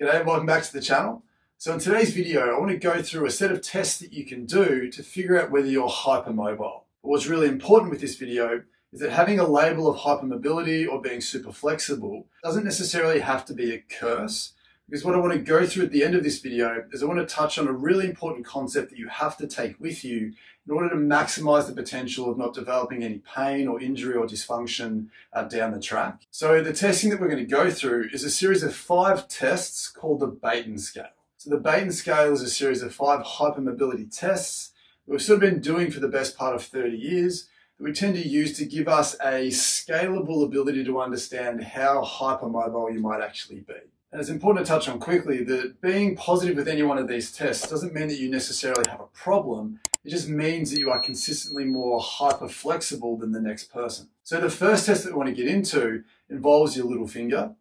G'day welcome back to the channel. So in today's video, I want to go through a set of tests that you can do to figure out whether you're hypermobile. But what's really important with this video is that having a label of hypermobility or being super flexible doesn't necessarily have to be a curse. Because what I want to go through at the end of this video is I want to touch on a really important concept that you have to take with you in order to maximize the potential of not developing any pain or injury or dysfunction uh, down the track. So the testing that we're going to go through is a series of five tests called the Beighton scale. So the Beighton scale is a series of five hypermobility tests that we've sort of been doing for the best part of 30 years that we tend to use to give us a scalable ability to understand how hypermobile you might actually be. And it's important to touch on quickly that being positive with any one of these tests doesn't mean that you necessarily have a problem. It just means that you are consistently more hyper flexible than the next person. So the first test that we want to get into involves your little finger.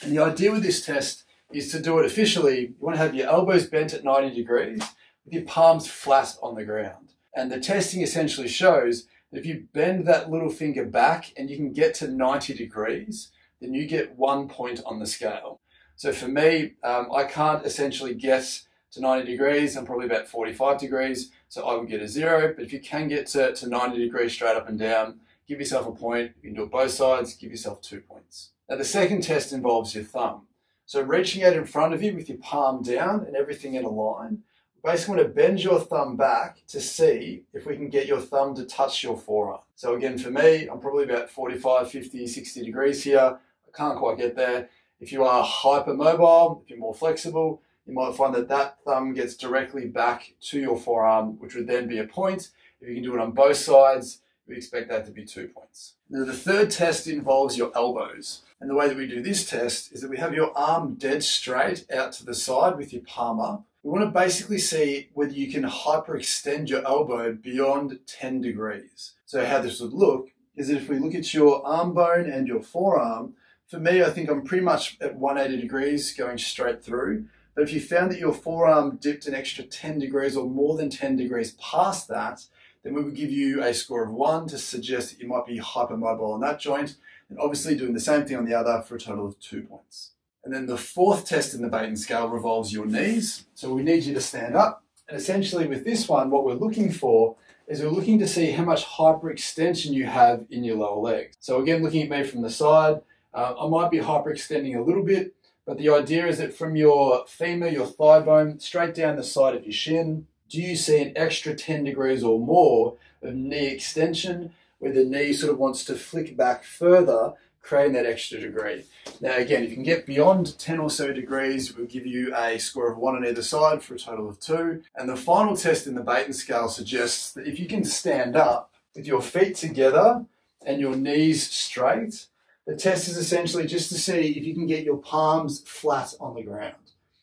And the idea with this test is to do it officially. You want to have your elbows bent at 90 degrees with your palms flat on the ground. And the testing essentially shows that if you bend that little finger back and you can get to 90 degrees, then you get one point on the scale. So for me, um, I can't essentially get to 90 degrees. I'm probably about 45 degrees, so I would get a zero. But if you can get to, to 90 degrees straight up and down, give yourself a point. You can do it both sides, give yourself two points. Now the second test involves your thumb. So reaching out in front of you with your palm down and everything in a line, basically want to bend your thumb back to see if we can get your thumb to touch your forearm. So again, for me, I'm probably about 45, 50, 60 degrees here. I can't quite get there. If you are hypermobile, if you're more flexible, you might find that that thumb gets directly back to your forearm, which would then be a point. If you can do it on both sides, we expect that to be two points. Now, the third test involves your elbows. And the way that we do this test is that we have your arm dead straight out to the side with your palm up. We want to basically see whether you can hyperextend your elbow beyond 10 degrees. So how this would look is that if we look at your arm bone and your forearm, for me, I think I'm pretty much at 180 degrees going straight through. But if you found that your forearm dipped an extra 10 degrees or more than 10 degrees past that, then we would give you a score of one to suggest that you might be hypermobile on that joint, and obviously doing the same thing on the other for a total of two points. And then the fourth test in the Beighton scale revolves your knees. So we need you to stand up. And essentially with this one, what we're looking for is we're looking to see how much hyperextension you have in your lower legs. So again, looking at me from the side, uh, I might be hyperextending a little bit, but the idea is that from your femur, your thigh bone, straight down the side of your shin, do you see an extra 10 degrees or more of knee extension where the knee sort of wants to flick back further, creating that extra degree. Now again, if you can get beyond 10 or so degrees, we'll give you a score of one on either side for a total of two. And the final test in the Beighton scale suggests that if you can stand up with your feet together and your knees straight, the test is essentially just to see if you can get your palms flat on the ground.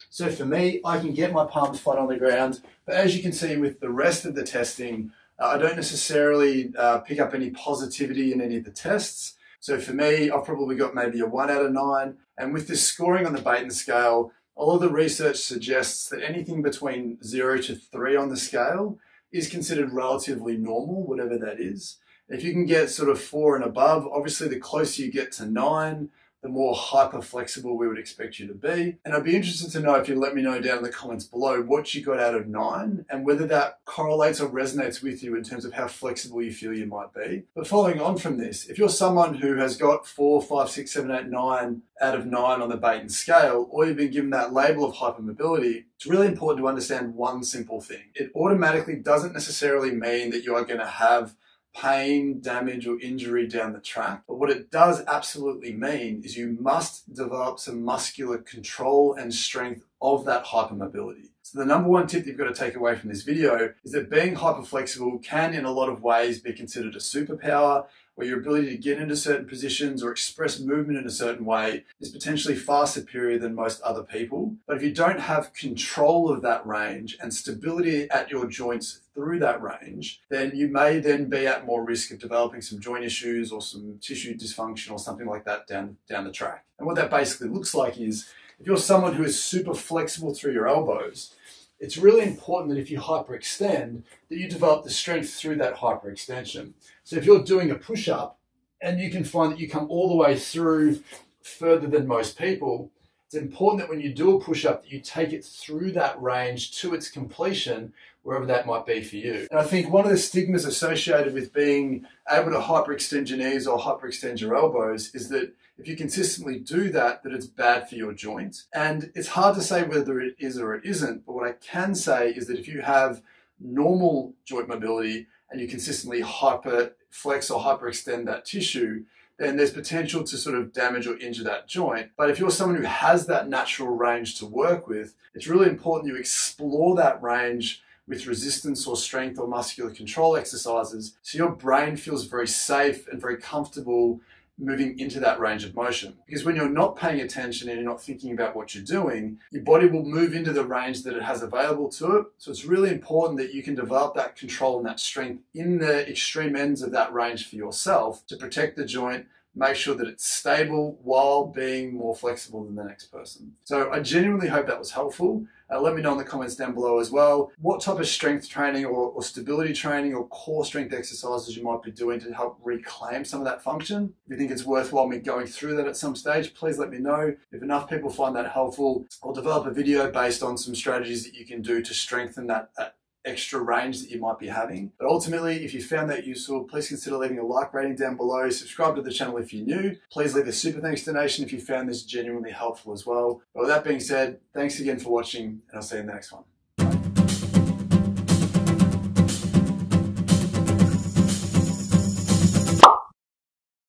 So for me, I can get my palms flat on the ground, but as you can see with the rest of the testing, uh, I don't necessarily uh, pick up any positivity in any of the tests. So for me, I've probably got maybe a one out of nine. And with this scoring on the Beighton scale, all of the research suggests that anything between zero to three on the scale is considered relatively normal, whatever that is. If you can get sort of four and above, obviously the closer you get to nine, the more hyper flexible we would expect you to be. And I'd be interested to know if you let me know down in the comments below what you got out of nine and whether that correlates or resonates with you in terms of how flexible you feel you might be. But following on from this, if you're someone who has got four, five, six, seven, eight, nine out of nine on the Beighton scale, or you've been given that label of hypermobility, it's really important to understand one simple thing. It automatically doesn't necessarily mean that you are going to have pain, damage, or injury down the track. But what it does absolutely mean is you must develop some muscular control and strength of that hypermobility. So the number one tip you've got to take away from this video is that being hyperflexible can in a lot of ways be considered a superpower where your ability to get into certain positions or express movement in a certain way is potentially far superior than most other people. But if you don't have control of that range and stability at your joints through that range, then you may then be at more risk of developing some joint issues or some tissue dysfunction or something like that down, down the track. And what that basically looks like is if you're someone who is super flexible through your elbows, it's really important that if you hyperextend, that you develop the strength through that hyperextension. So if you're doing a push-up and you can find that you come all the way through further than most people, it's important that when you do a push up that you take it through that range to its completion wherever that might be for you. And I think one of the stigmas associated with being able to hyperextend your knees or hyperextend your elbows is that if you consistently do that, that it's bad for your joints. And it's hard to say whether it is or it isn't, but what I can say is that if you have normal joint mobility and you consistently hyper flex or hyperextend that tissue, then there's potential to sort of damage or injure that joint. But if you're someone who has that natural range to work with, it's really important you explore that range with resistance or strength or muscular control exercises so your brain feels very safe and very comfortable moving into that range of motion. Because when you're not paying attention and you're not thinking about what you're doing, your body will move into the range that it has available to it. So it's really important that you can develop that control and that strength in the extreme ends of that range for yourself to protect the joint make sure that it's stable while being more flexible than the next person. So I genuinely hope that was helpful. Uh, let me know in the comments down below as well what type of strength training or, or, stability training or core strength exercises you might be doing to help reclaim some of that function. If you think it's worthwhile me going through that at some stage, please let me know. If enough people find that helpful, I'll develop a video based on some strategies that you can do to strengthen that, that extra range that you might be having. But ultimately, if you found that useful, please consider leaving a like rating down below. Subscribe to the channel if you're new. Please leave a super thanks donation if you found this genuinely helpful as well. But with that being said, thanks again for watching, and I'll see you in the next one.